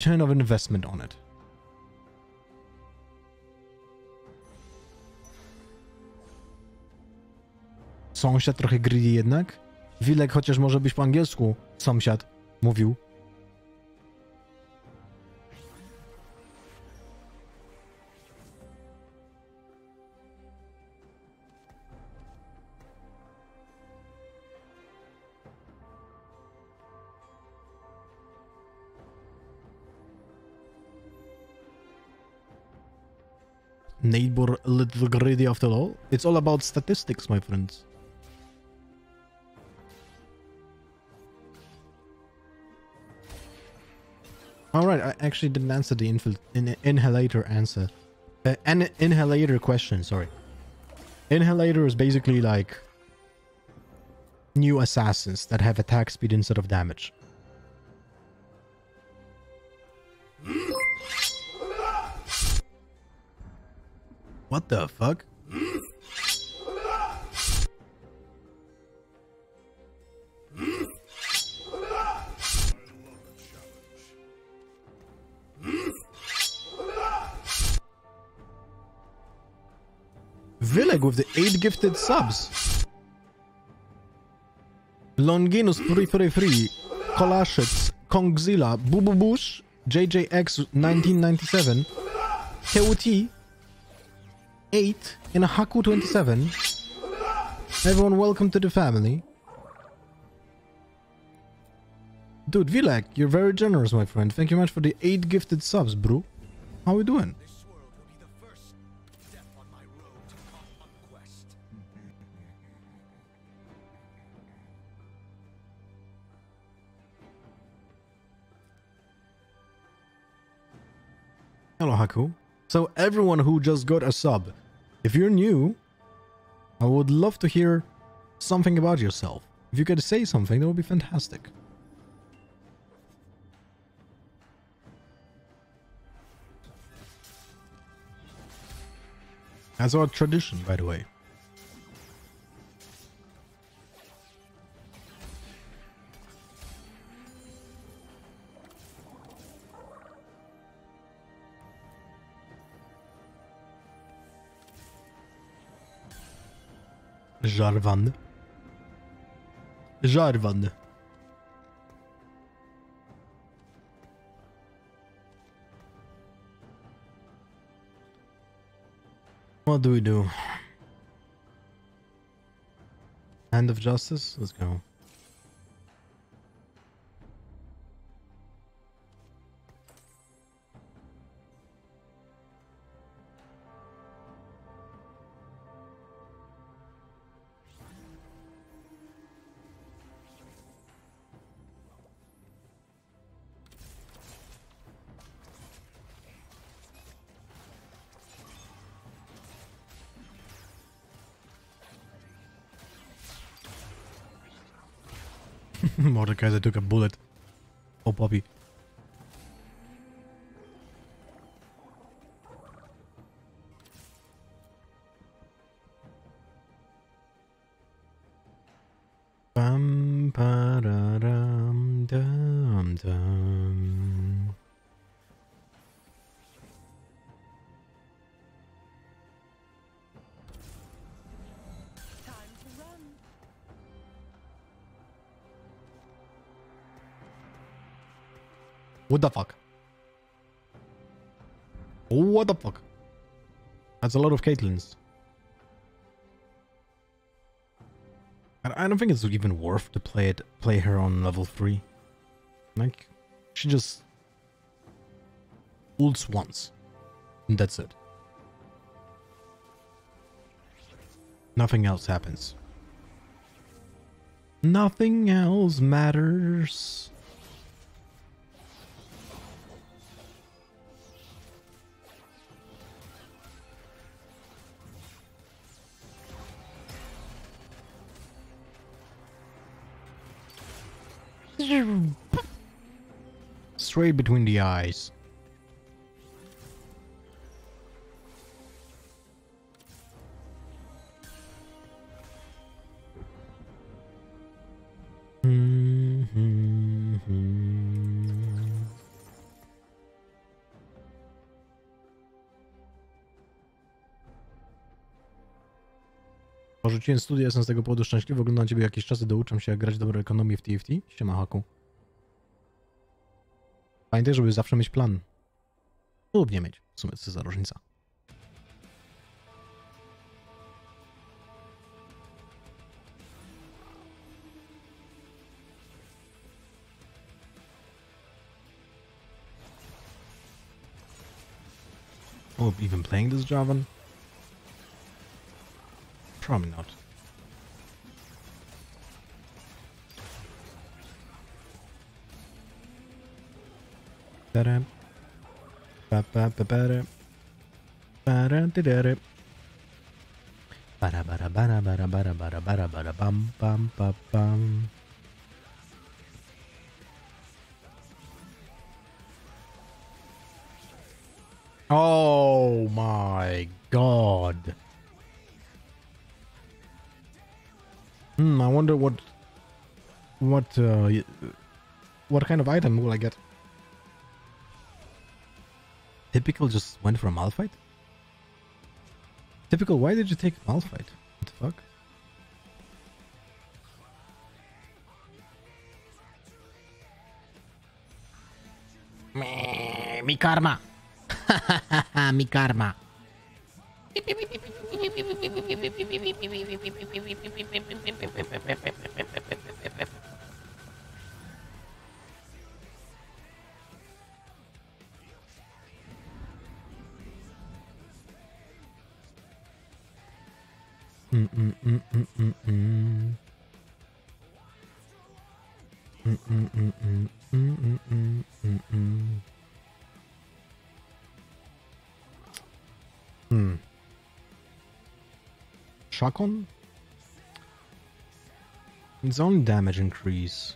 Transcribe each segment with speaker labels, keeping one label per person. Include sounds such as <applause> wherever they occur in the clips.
Speaker 1: return of investment on it. Sąsiad trochę greedy jednak? Wilek chociaż może być po angielsku sąsiad mówił. Neighbor little greedy after all. It's all about statistics, my friends. All right, I actually didn't answer the in- inhalator answer. Uh, an inhalator question, sorry. Inhalator is basically like new assassins that have attack speed instead of damage. What the fuck? Villeg with the 8 gifted subs. Longinus 333, Kolashets, Kongzilla, Bububush, JJX 1997, KOT, 8, in a Haku 27. Everyone welcome to the family. Dude, Vilek, you're very generous, my friend. Thank you much for the 8 gifted subs, bro. How we doing? Hello, Haku. So, everyone who just got a sub, if you're new, I would love to hear something about yourself. If you could say something, that would be fantastic. That's our tradition, by the way. Jarvan. Jarvan. What do we do? Hand of Justice? Let's go. Mordekaiser took a bullet. Oh, Bobby. What the fuck? What the fuck? That's a lot of Caitlyn's. I don't think it's even worth to play it, play her on level 3. Like, she just ults once. And that's it. Nothing else happens. Nothing else matters. Straight between the eyes. Porzuciłem studia, jestem z tego powodu szczęśliwy. Oglądam ciebie jakieś czasy, douczam się jak grać dobrą ekonomię w TFT. Siema, Haku. Pamiętaj, żeby zawsze mieć plan. Lub nie mieć. W sumie co za różnica. Oh, even playing this Javan? Probably not. Ba-dum. Ba-ba-ba-ba-da. Ba-da-da-da-da. Ba-da-ba-da-ba-da-ba-da-ba-da-ba-da-ba-da-ba-da-bam, bam, bam, bam. Oh my god. Wonder what what uh, what kind of item will I get? Typical just went for a Malphite? Typical, why did you take Malphite? What the fuck? Meh, <laughs> Mi karma. Mi karma. Hmm. Shotgun? Its own damage increase.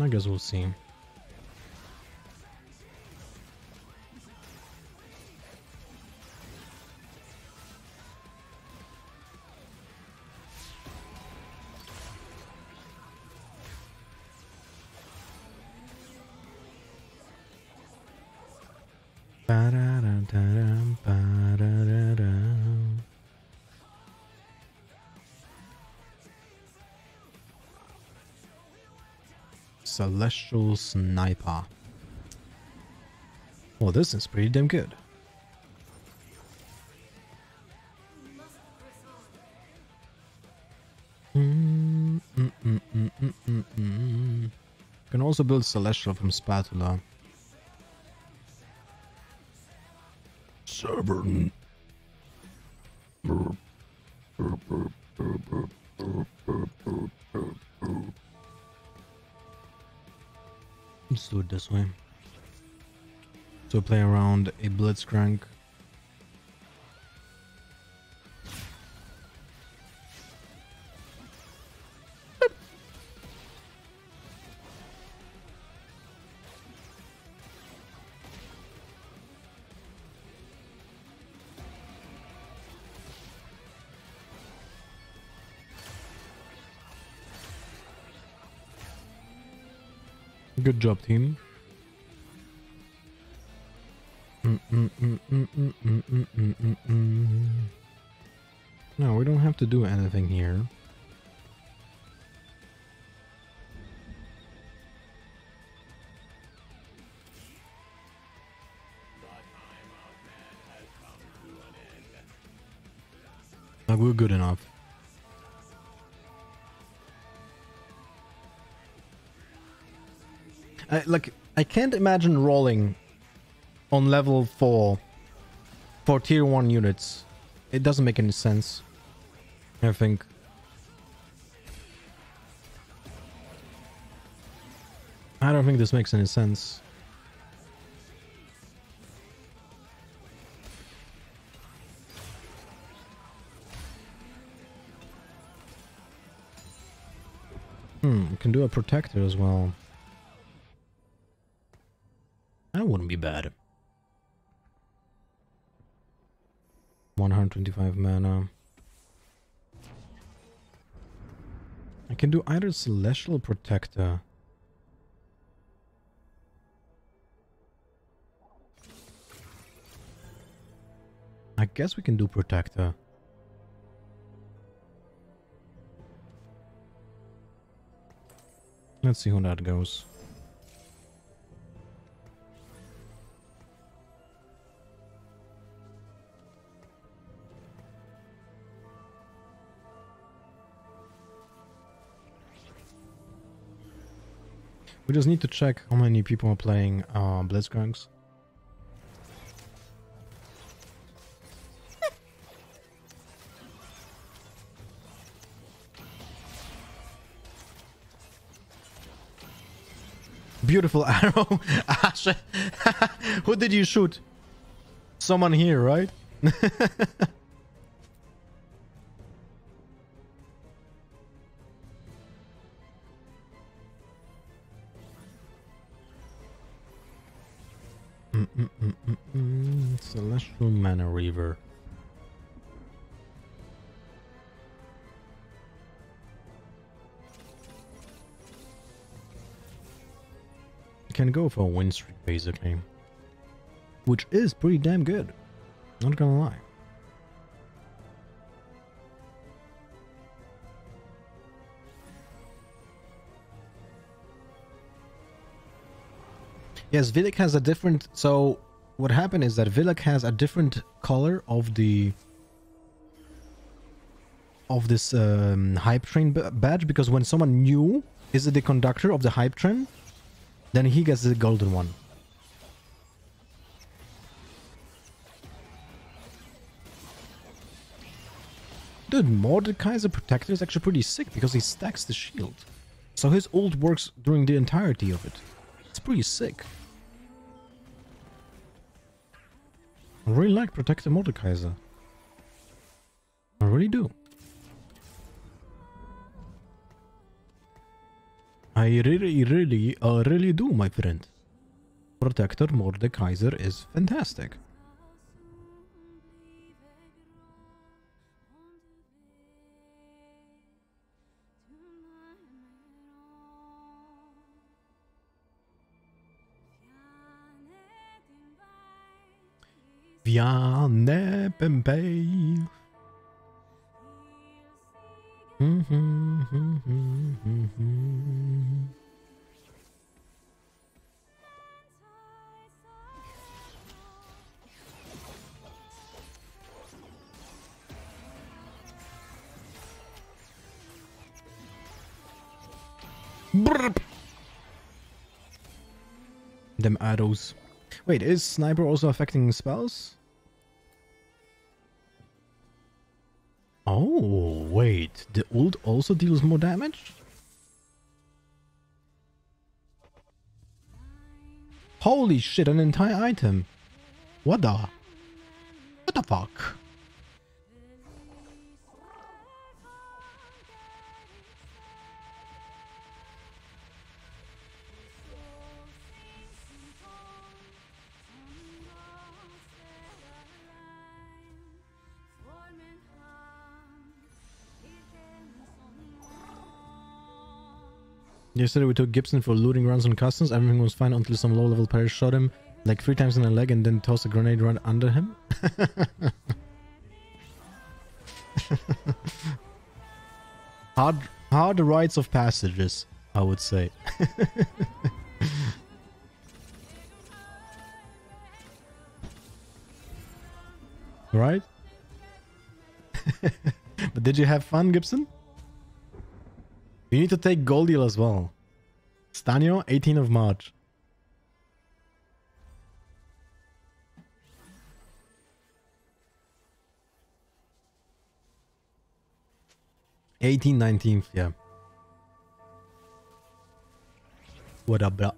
Speaker 1: I guess we'll see. Celestial Sniper. Well, this is pretty damn good. Mm, mm, mm. Can also build Celestial from Spatula. Severn. It this way. So play around a Blitzcrank. Good job, team. No, we don't have to do anything here. like we're good enough. Like I can't imagine rolling on level 4 for tier 1 units. It doesn't make any sense. I think. I don't think this makes any sense. Hmm, can do a protector as well. Be bad. 125 mana. I can do either Celestial Protector. I guess we can do Protector. Let's see how that goes. We just need to check how many people are playing uh, Blitzcranks. Beautiful <laughs> arrow. <laughs> Who did you shoot? Someone here, right? <laughs> Celestial Mana Reaver. Can go for a win streak basically. Which is pretty damn good. Not gonna lie. Yes, Villic has a different. So what happened is that Villic has a different color of the of this um, hype train badge because when someone new is the conductor of the hype train, then he gets the golden one. Dude, Mordekaiser Protector is actually pretty sick because he stacks the shield. So his ult works during the entirety of it. It's pretty sick. I really like Protector Mordekaiser. I really do. I really, really, uh, really do, my friend. Protector Mordekaiser is fantastic. Pempei. Brrp. Them arrows. Wait, is sniper also affecting spells? Oh, wait. The ult also deals more damage? Holy shit, an entire item. What the? What the fuck? Yesterday we took Gibson for looting runs on customs. Everything was fine until some low-level player shot him like three times in the leg and then tossed a grenade right under him. <laughs> hard, hard rites of passages, I would say. <laughs> right? <laughs> but did you have fun, Gibson? You need to take Goldiel as well. Stanio, 18th of March. Eighteen, nineteenth, yeah. What up, bro?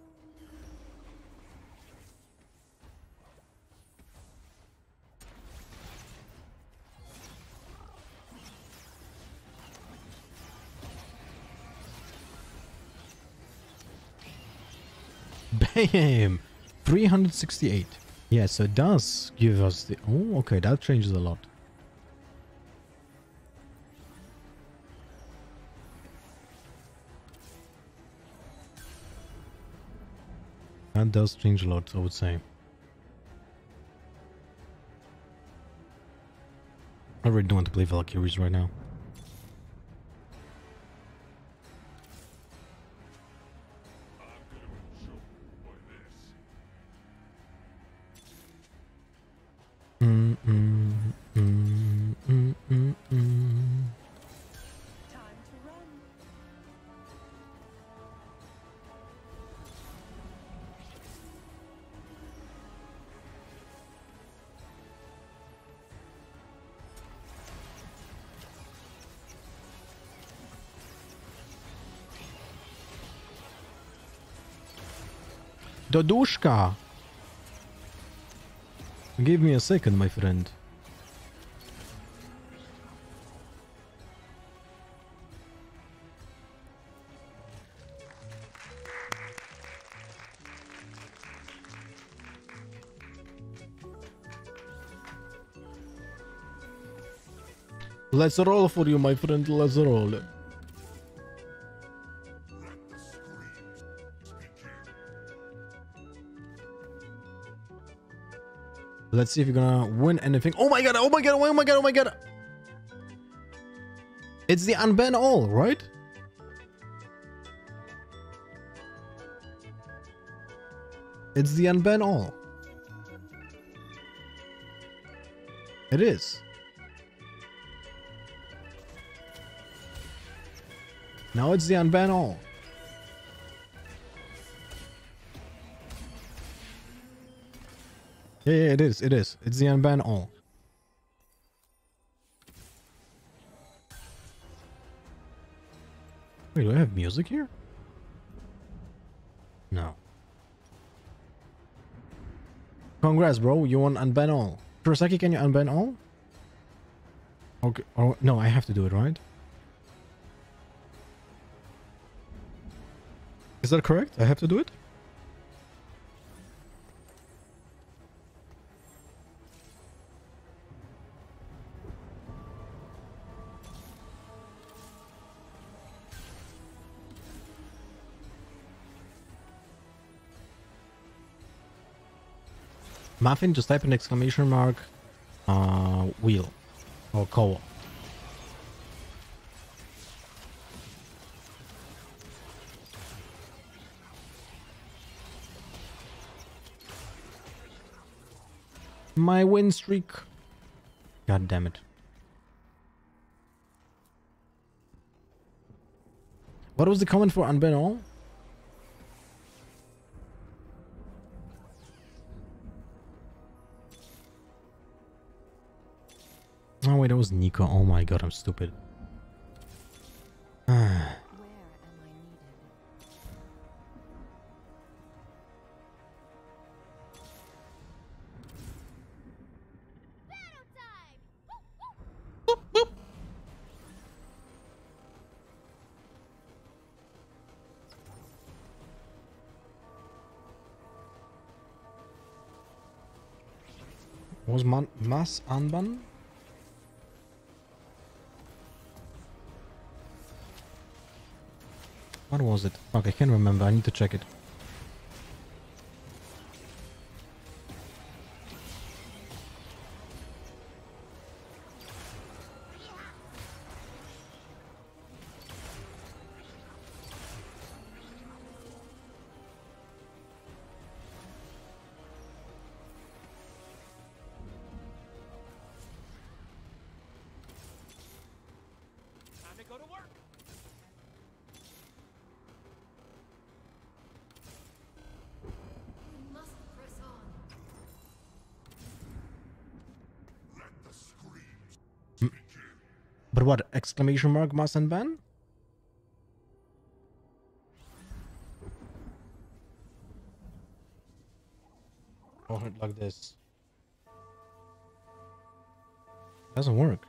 Speaker 1: Damn! 368. Yeah, so it does give us the... Oh, okay, that changes a lot. That does change a lot, I would say. I really don't want to play Valkyries right now. Dodushka! Give me a second, my friend. Let's roll for you, my friend. Let's roll. Let's see if you're gonna win anything. Oh my god! Oh my god! Oh my god! Oh my god! It's the unban all, right? It's the unban all. It is. Now it's the unban all. Yeah, yeah, it is. It is. It's the unban all. Wait, do I have music here? No. Congrats, bro. You want unban all. Kurosaki, can you unban all? Okay. Oh, no, I have to do it, right? Is that correct? I have to do it? Muffin, just type an exclamation mark, uh, wheel, or co My win streak. God damn it. What was the comment for unban? Wait, that was Nico. Oh my god, I'm stupid.
Speaker 2: Where am I needed?
Speaker 1: was man Mass Anban? What was it? Fuck, I can't remember. I need to check it. Exclamation mark Mass Anban? Hold oh, it like this. Doesn't work.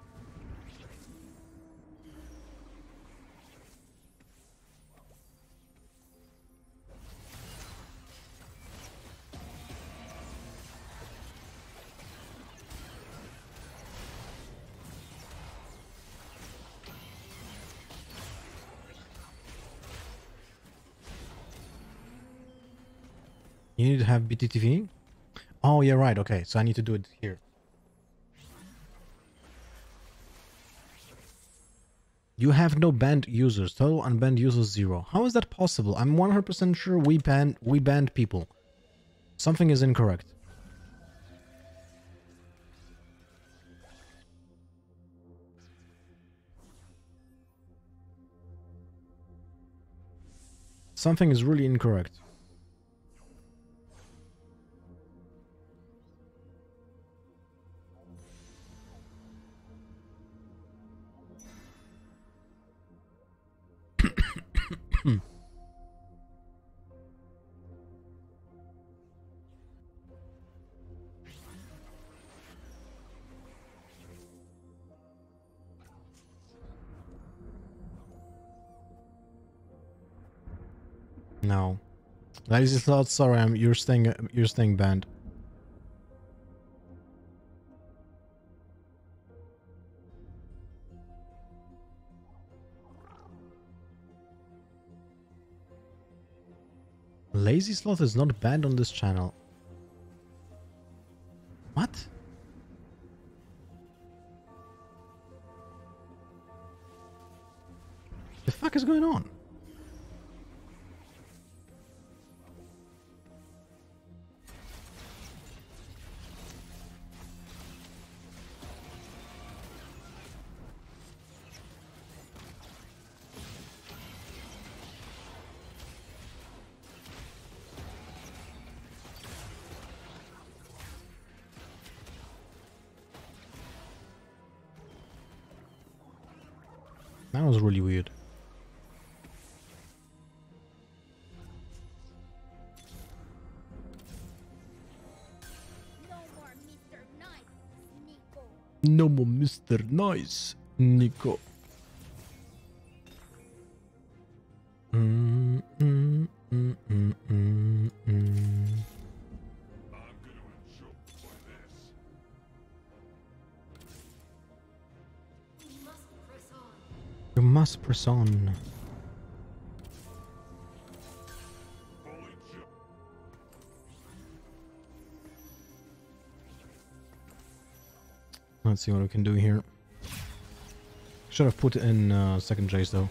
Speaker 1: Have BTTV? Oh, yeah, right. Okay, so I need to do it here. You have no banned users. Total unbanned users zero. How is that possible? I'm 100% sure we banned we banned people. Something is incorrect. Something is really incorrect. Hmm. No. Lazy thought, sorry, I'm you're staying you're staying banned. Lazy Sloth is not banned on this channel. That was really weird.
Speaker 3: No more Mr. Nice, Nico.
Speaker 1: Let's see what we can do here. Should have put it in uh, second chase though.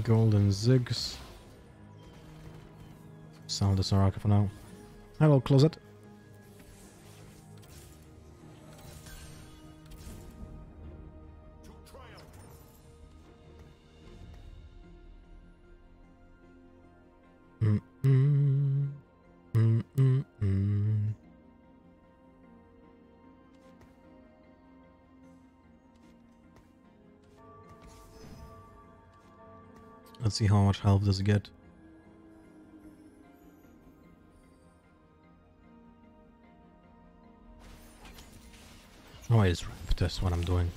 Speaker 1: Golden Ziggs. Sell the Soraka for now. I will close it. Let's see how much health does it get. Oh, I just ramp. That's what I'm doing.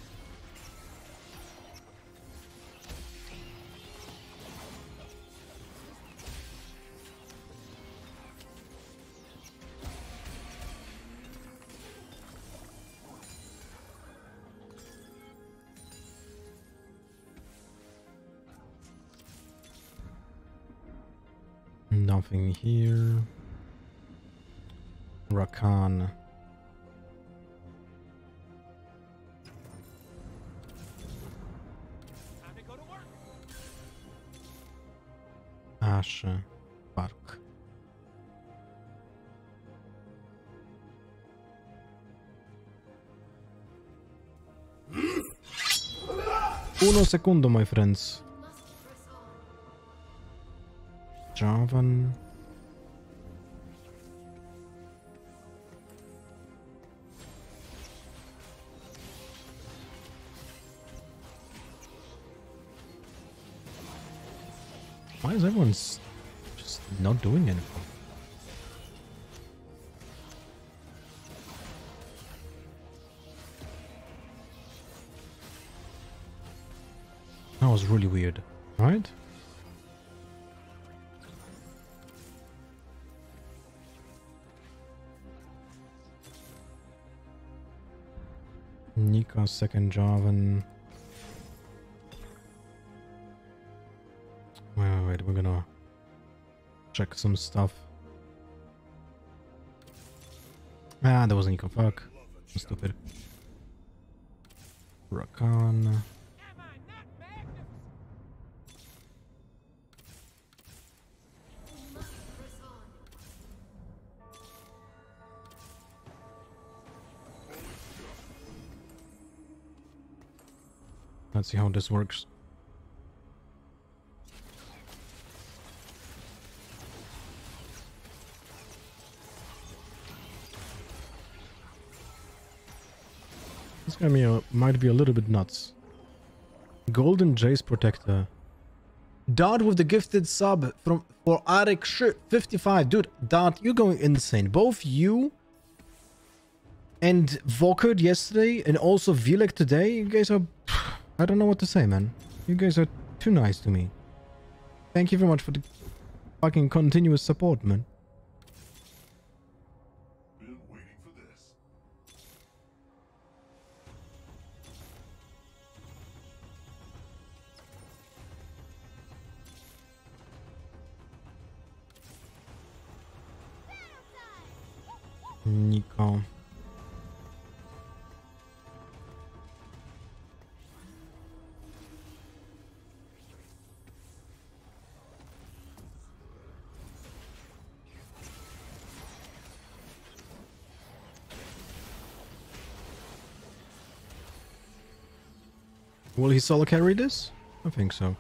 Speaker 1: Here. Rakan. Ashe. Park. Uno segundo, my friends. Jarvan. Why is everyone s- just not doing anything? That was really weird. Right? Nika, second Jarvan. Wait, wait, we're gonna check some stuff. Ah, that wasn't Nika, fuck. I'm stupid. Rakan. Let's see how this works. Guy may, uh, might be a little bit nuts. Golden Jayce Protector. Dart with the gifted sub from for Arik 55. Dude, Dart, you're going insane. Both you and Vokard yesterday and also Vilek today, you guys are... <sighs> I don't know what to say, man. You guys are too nice to me. Thank you very much for the fucking continuous support, man. Nico. Will he solo carry this? I think so.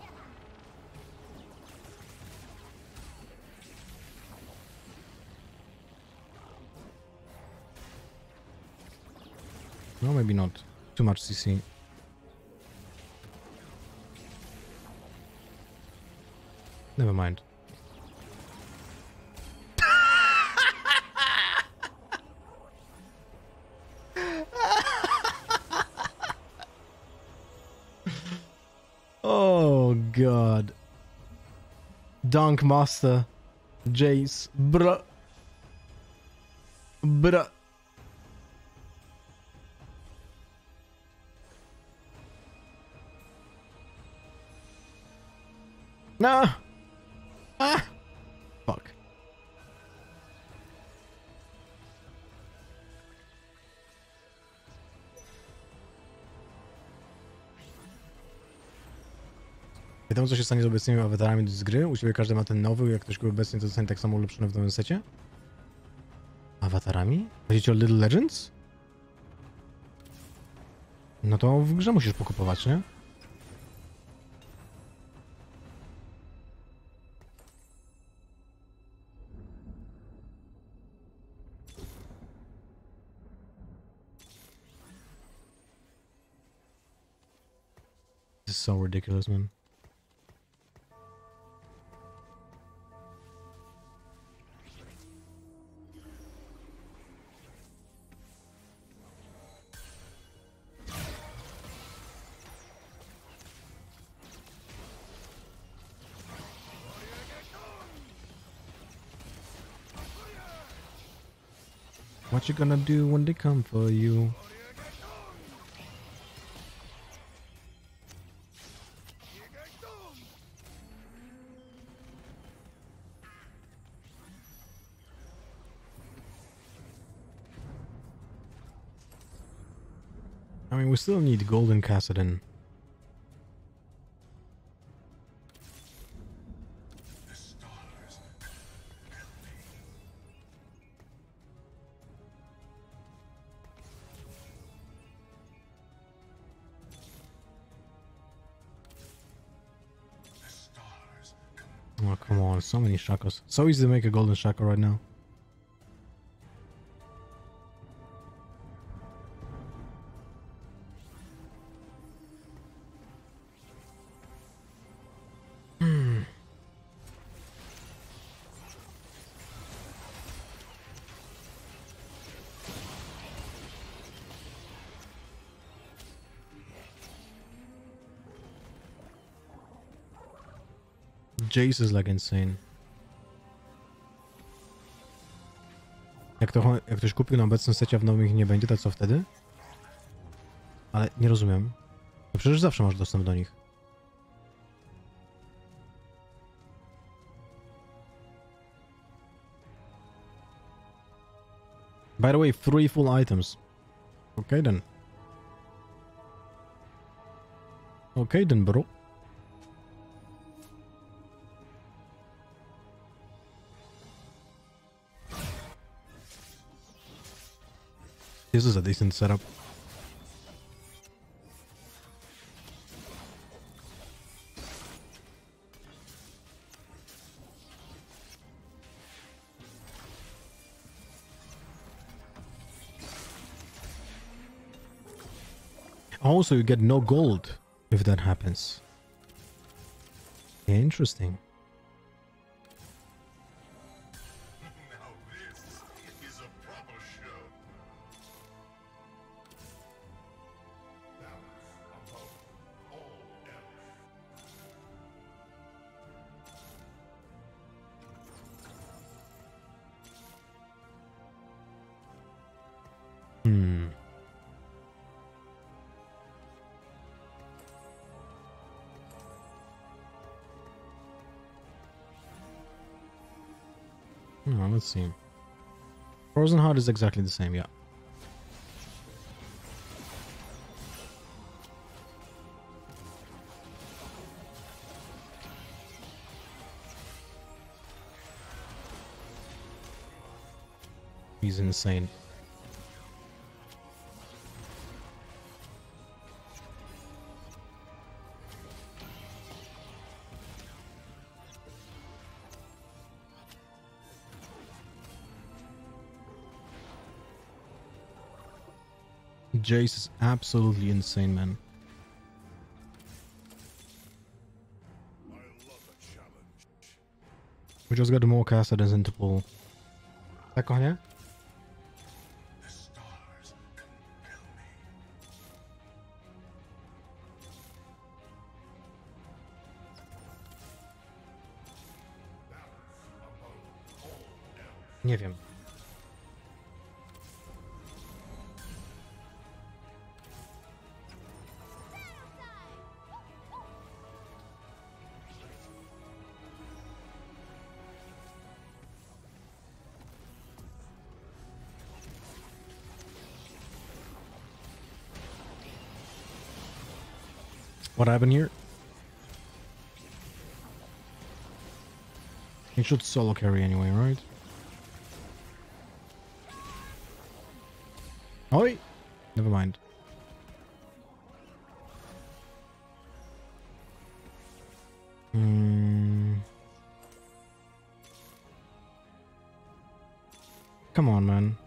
Speaker 1: Maybe not. Too much CC. Never mind. <laughs> oh god. Dunk Master. Jayce. Bruh. Bruh. No. Ah. Fuck. Wiadomo, co się stanie z obecnymi awatarami z gry? U ciebie każdy ma ten nowy, jak ktoś go obecnie, to zostanie tak samo ulepszony w nowym secie? Awatarami? Chodzicie o Little Legends? No to w grze musisz pokupować, nie? So ridiculous, man. What you gonna do when they come for you? Golden
Speaker 4: Kassadin.
Speaker 1: Oh, come on. So many shackles. So easy to make a golden shackle right now. Jace is like insane. Jak, to, jak ktoś kupił na obecnym secie, a w nowym ich nie będzie, to co wtedy? Ale nie rozumiem. No przecież zawsze masz dostęp do nich. By the way, three full items. Okay then. Okay then, bro. This is a decent setup. Also, you get no gold if that happens. Interesting. Let's. Frozen Heart is exactly the same, yeah. He's insane. Jayce is absolutely insane, man. We just got more casted as Interpol.
Speaker 4: Stars compel me.
Speaker 1: Nie wiem. What happened here? He should solo carry anyway, right? Oi! Never mind. Hmm. Come on, man.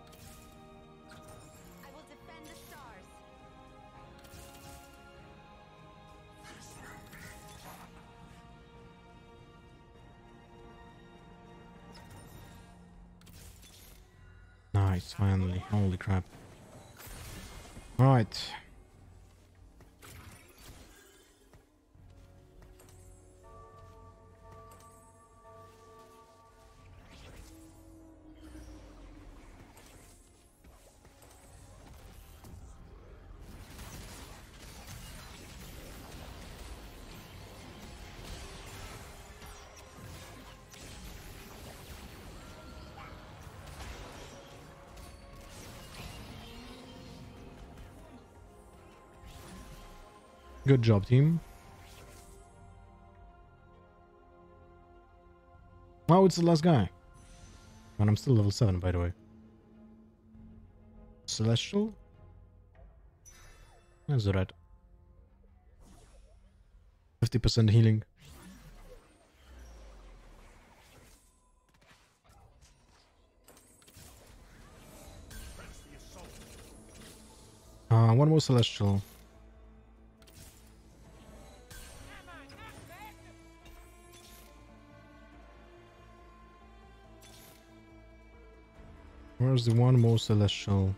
Speaker 1: Alright. Good job, team. Oh, it's the last guy. And I'm still level 7, by the way. Celestial? That's the red. 50% healing. Uh, one more Celestial. The one more celestial?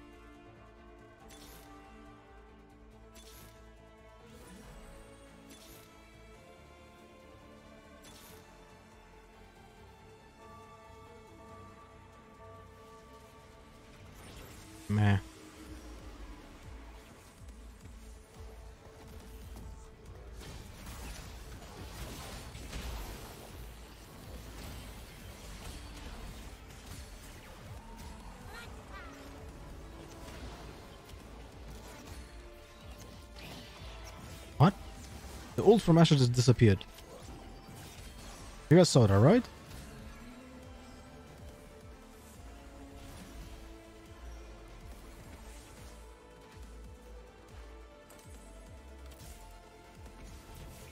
Speaker 1: Ult from Asher just disappeared. You guys saw that, right?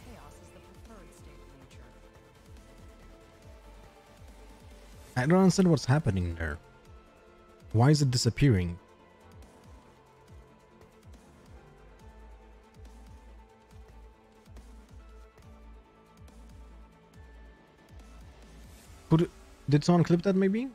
Speaker 5: Chaos is the preferred state of nature.
Speaker 1: I don't understand what's happening there. Why is it disappearing? Did someone clip that maybe?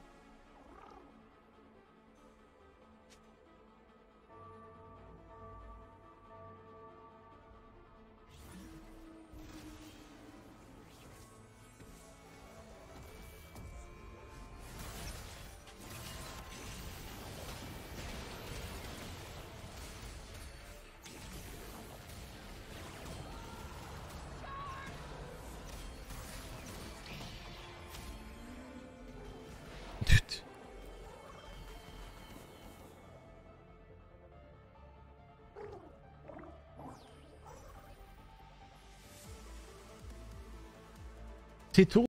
Speaker 1: Tétour.